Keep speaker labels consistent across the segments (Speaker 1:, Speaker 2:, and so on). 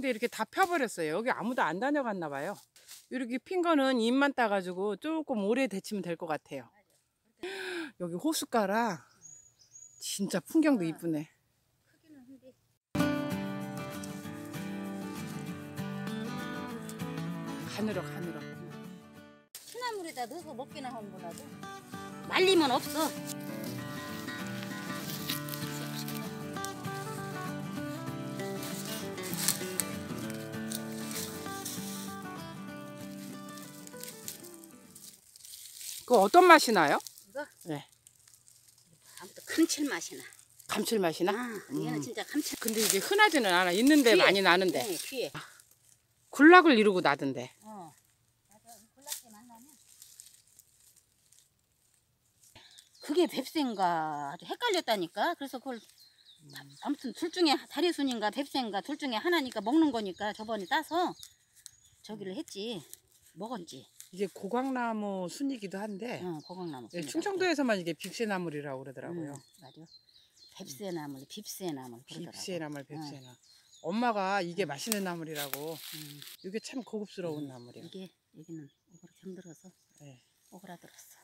Speaker 1: 근데 이렇게 다 펴버렸어요. 여기 아무도 안 다녀갔나 봐요. 이렇게 핀 거는 잎만 따가지고 조금 오래 데치면 될 것 같아요. 여기 호숫가라 진짜 풍경도 이쁘네.
Speaker 2: 크기는 한데
Speaker 1: 가느럭 가느럭.
Speaker 2: 취나물에다 넣어서 먹기나 뭐라도 말리면 없어.
Speaker 1: 그 어떤 맛이 나요?
Speaker 2: 이거
Speaker 1: 네.
Speaker 2: 아무튼 감칠맛이 나.
Speaker 1: 감칠맛이 나?
Speaker 2: 아, 얘는
Speaker 1: 음.
Speaker 2: 진짜 감칠.
Speaker 1: 근데 이게 흔하지는 않아. 있는데
Speaker 2: 귀해.
Speaker 1: 많이 나는데.
Speaker 2: 네, 귀에.
Speaker 1: 군락을 이루고 나던데.
Speaker 2: 어. 맞아. 골랐게 만나면. 그게 뱁새인가 아주 헷갈렸다니까. 그래서 그걸 다- 아무튼 둘 중에 다리순인가 뱁새인가 둘 중에 하나니까 먹는 거니까 저번에 따서 저기를 했지. 먹었지.
Speaker 1: 이게 고강나무 순이기도 한데
Speaker 2: 응, 고강나무.
Speaker 1: 예. 충청도에서만 이게 빕새나물이라고 그러더라고요.
Speaker 2: 응, 맞아. 뱁새나물, 빕새나물 그러더라고.
Speaker 1: 빕새나물, 빕새나. 엄마가 이게 맛있는 나물이라고.
Speaker 2: 응.
Speaker 1: 이게 참 고급스러운
Speaker 2: 음,
Speaker 1: 나물이야.
Speaker 2: 이게 여기는 오그라 병들어서
Speaker 1: 예.
Speaker 2: 오그라들었어.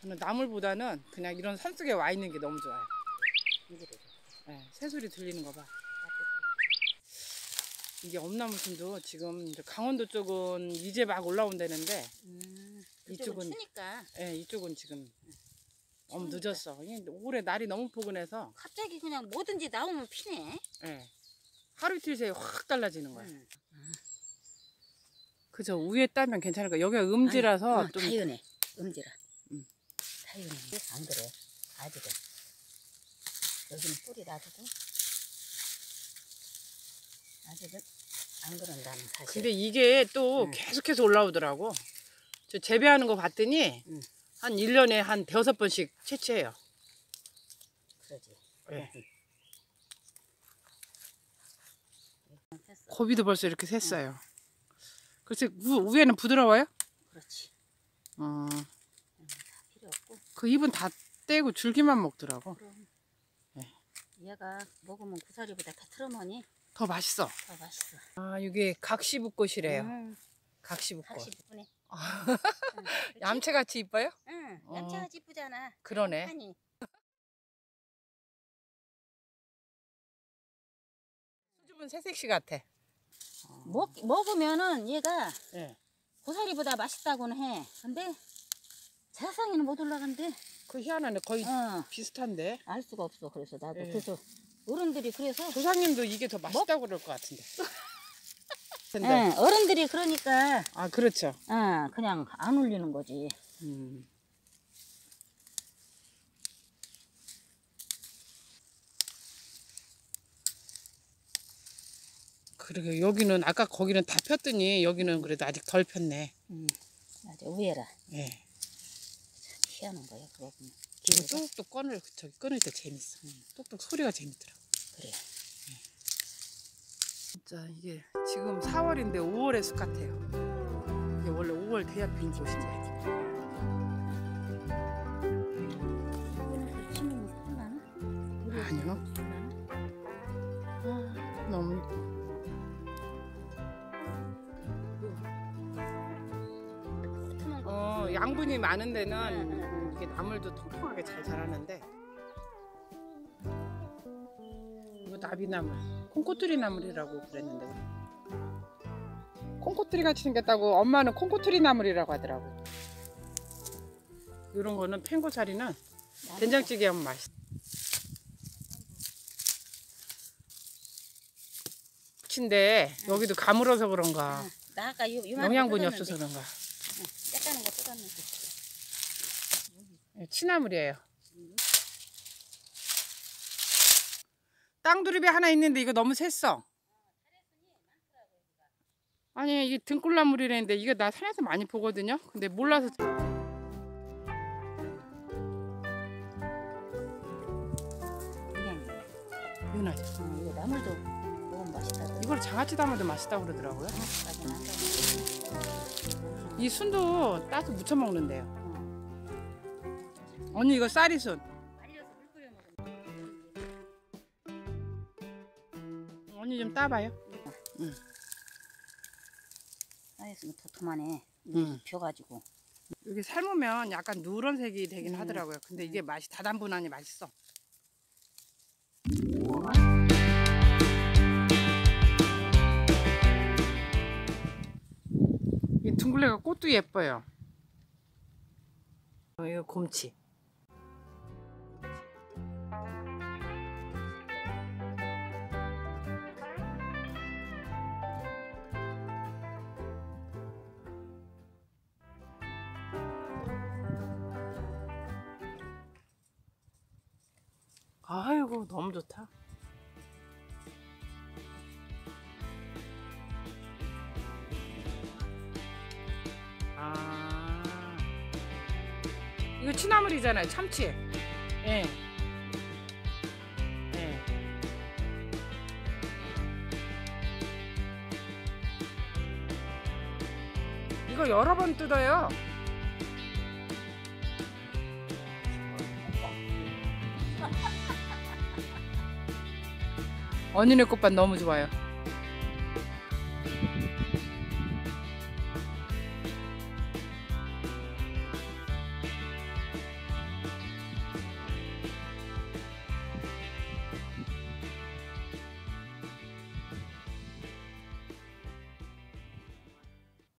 Speaker 1: 저는 나물보다는 그냥 이런 산속에 와 있는 게 너무 좋아요. 예, 새소리 들리는 거 봐. 이게 엄나무순도 지금 이제 강원도 쪽은 이제 막 올라온다는데
Speaker 2: 음,
Speaker 1: 이쪽은-
Speaker 2: 추니까
Speaker 1: 예, 이쪽은 지금 너무
Speaker 2: 추우니까.
Speaker 1: 늦었어. 이게 올해 날이 너무 포근해서
Speaker 2: 갑자기 그냥 뭐든지 나오면 피네.
Speaker 1: 예, 하루 이틀 새에 확 달라지는 거야.
Speaker 2: 응.
Speaker 1: 그죠? 위에 따면 괜찮을 거야. 여기가 음지라서
Speaker 2: 아니, 어,
Speaker 1: 좀
Speaker 2: 다연해. 음지라.
Speaker 1: 음.
Speaker 2: 다연해. 안 그래. 아직은. 여기는 뿌리 놔두고. 아직은 안 그런다는 사실.
Speaker 1: 근데 이게 또
Speaker 2: 응.
Speaker 1: 계속해서 올라오더라고. 저 재배하는 거 봤더니
Speaker 2: 응.
Speaker 1: 한 1년에 한 대여섯 번씩 채취해요.
Speaker 2: 그러지.
Speaker 1: 예.
Speaker 2: 응, 됐어.
Speaker 1: 고비도 벌써 이렇게 샜어요. 그래서 우- 위에는 부드러워요?
Speaker 2: 그렇지.
Speaker 1: 어,
Speaker 2: 응.
Speaker 1: 그 잎은 다 떼고 줄기만 먹더라고.
Speaker 2: 그럼.
Speaker 1: 네.
Speaker 2: 얘가 먹으면 구사리보다 다 틀어머니
Speaker 1: 더 맛있어.
Speaker 2: 더 맛있어.
Speaker 1: 아, 이게 각시붓꽃이래요.
Speaker 2: 응,
Speaker 1: 각시붓꽃.
Speaker 2: 이쁘네.
Speaker 1: 얌체같이 이뻐요?
Speaker 2: 응,
Speaker 1: 어.
Speaker 2: 얌체가 이쁘잖아.
Speaker 1: 그러네.
Speaker 2: 하니.
Speaker 1: 수줍은 새색시 같아.
Speaker 2: 먹 먹으면은 얘가
Speaker 1: 예.
Speaker 2: 고사리보다 맛있다고는 해. 근데 세상에는 못 올라간대.
Speaker 1: 그 희한하네. 거의
Speaker 2: 어,
Speaker 1: 비슷한데.
Speaker 2: 알 수가 없어. 그래서 나도
Speaker 1: 예.
Speaker 2: 그래서 어른들이 그래서
Speaker 1: 조상님도 이게 더 맛있다고 그럴 것 같은데.
Speaker 2: 예, 어른들이 그러니까
Speaker 1: 아 그렇죠.
Speaker 2: 어, 그냥 안 울리는 거지.
Speaker 1: 음. 그러게 여기는 아까 거기는 다 폈더니 여기는 그래도 아직 덜 폈네.
Speaker 2: 음, 맞아 우애라
Speaker 1: 예.
Speaker 2: 희한한 거야 그거 보면.
Speaker 1: 이거
Speaker 2: 기회가?
Speaker 1: 뚝뚝 꺼낼 저기 끊을 때 재밌어. 뚝뚝 소리가 재밌더라.
Speaker 2: 그래.
Speaker 1: 진짜 이게 지금 4월인데 5월의 숲 같아요. 이게 원래 5월 돼야 핀 곳인데. 아니요. 아, 너무 예뻐. 어, 양분이 많은 데는 이게 나물도 통통하게 잘 자라는데 이거 나비나물, 콩코트리 나물이라고 그랬는데 콩코트리 같이 생겼다고 엄마는 콩코트리 나물이라고 하더라고. 이런 거는 팽고사리는 된장찌개 하면 맛있어. 치인데 여기도 가물어서 그런가
Speaker 2: 나 아까 요,
Speaker 1: 영양분이. 없어서 그런가
Speaker 2: 응, 쬐까는 거 뜯었는데.
Speaker 1: 예, 치나물이에요. 땅두릅이 하나 있는데 이거 너무 샜어. 아니 이게 등골나물이라는데 이거 나 산에서 많이 보거든요. 근데 몰라서 유나
Speaker 2: 어, 이거 나물도 먹으면 맛있다.
Speaker 1: 이걸 장아찌 담아도 맛있다고 그러더라고요.
Speaker 2: 나고.
Speaker 1: 이 순도 따서 무쳐 먹는데요.
Speaker 2: 어.
Speaker 1: 언니 이거 쌀이순. 언니 좀 따봐요.
Speaker 2: 따였으면 도톰하네.
Speaker 1: 음.
Speaker 2: 펴가지고.
Speaker 1: 여기 삶으면 약간 누런색이 되긴
Speaker 2: 음.
Speaker 1: 하더라고요. 근데 이게 맛이 다단분하니 맛있어. 이 둥글레가 꽃도 예뻐요. 어, 이거 곰치. 아이고 너무 좋다. 아 이거 취나물이잖아요 참치. 예. 예. 이거 여러 번 뜯어요. 언니네 꽃밭 너무 좋아요.